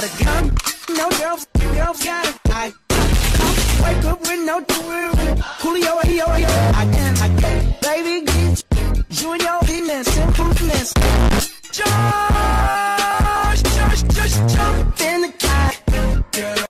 gotta come. no girls, girls gotta a I wake up with no tool. Julio, yo, yo, I can, I can, baby, get you and your